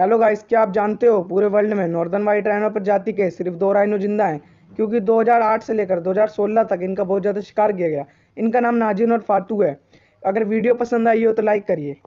Hello guys क्या आप जानते हो पूरे वर्ल्ड में नॉर्दर्न वाइट राइनो प्रजाति के सिर्फ़ दो राइनो ज़िंदा हैं? क्योंकि 2008 से लेकर 2016 तक इनका बहुत ज़्यादा शिकार किया गया। इनका नाम नाजिन और फातू है। अगर वीडियो पसंद आई हो तो लाइक करिए।